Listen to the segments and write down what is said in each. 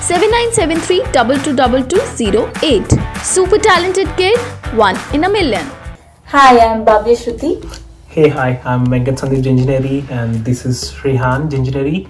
803875 7973 222208. Super talented kid, one in a million. Hi, I'm Bhavya Shruti. Hey, hi, I'm Venkat Sandeep Gengineri and this is Srihaan Gengineri,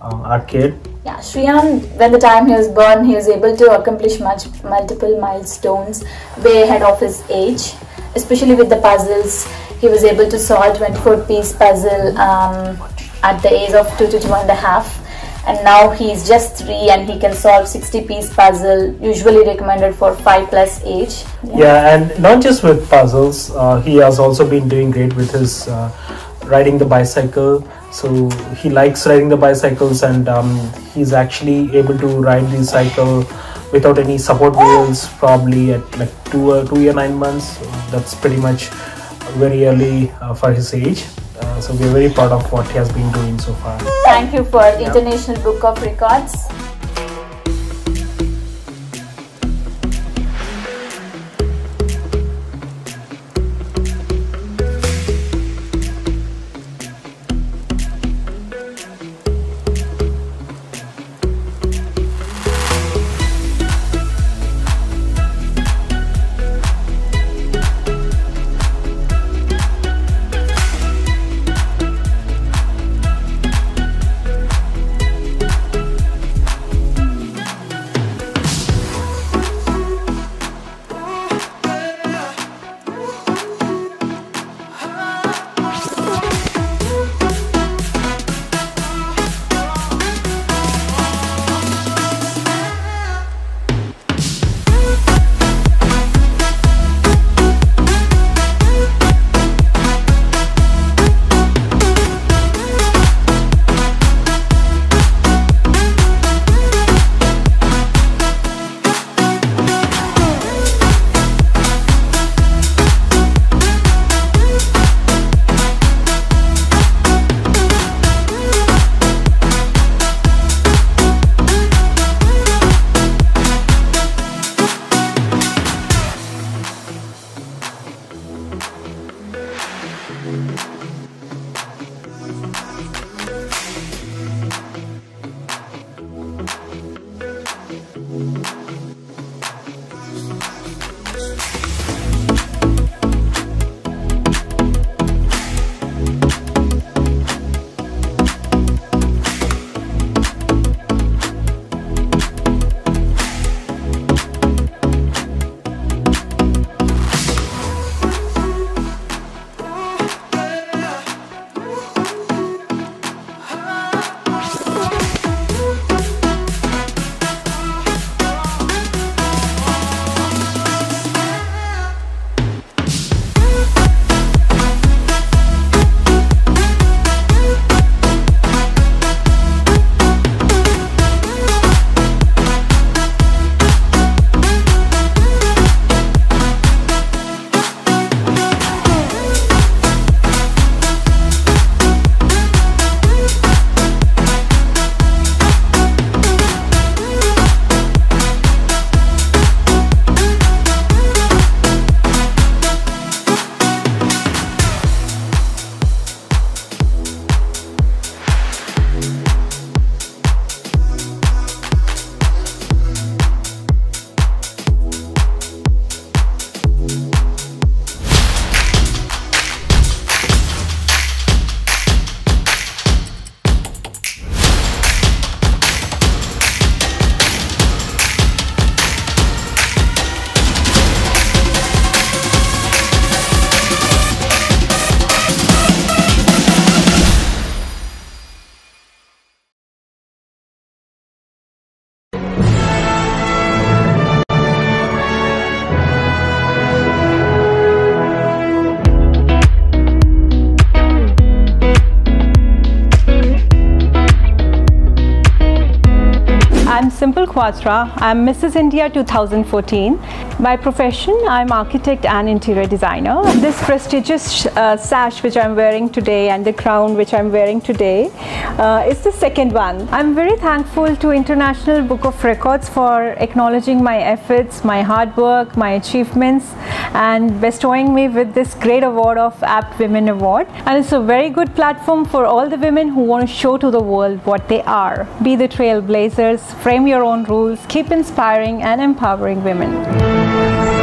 uh, our kid. Yeah, Srihaan, when the time he was born, he was able to accomplish much, multiple milestones way ahead of his age, especially with the puzzles. He was able to solve 24 piece puzzle um, at the age of 2 to 2 and a half. And now he's just 3 and he can solve 60 piece puzzle, usually recommended for 5 plus age. Yeah, and not just with puzzles, uh, he has also been doing great with his uh, riding the bicycle. So he likes riding the bicycles and um, he's actually able to ride the cycle without any support wheels probably at like two uh, two year nine months that's pretty much very early uh, for his age so we're very proud of what he has been doing so far Thank you for International Book of Records. Simple Quatra. I'm Mrs. India 2014. By profession, I'm architect and interior designer. This prestigious uh, sash which I'm wearing today and the crown which I'm wearing today uh, is the second one. I'm very thankful to International Book of Records for acknowledging my efforts, my hard work, my achievements and bestowing me with this great award of Apt Women Award. And it's a very good platform for all the women who want to show to the world what they are. Be the trailblazers, frame your own rules, keep inspiring and empowering women.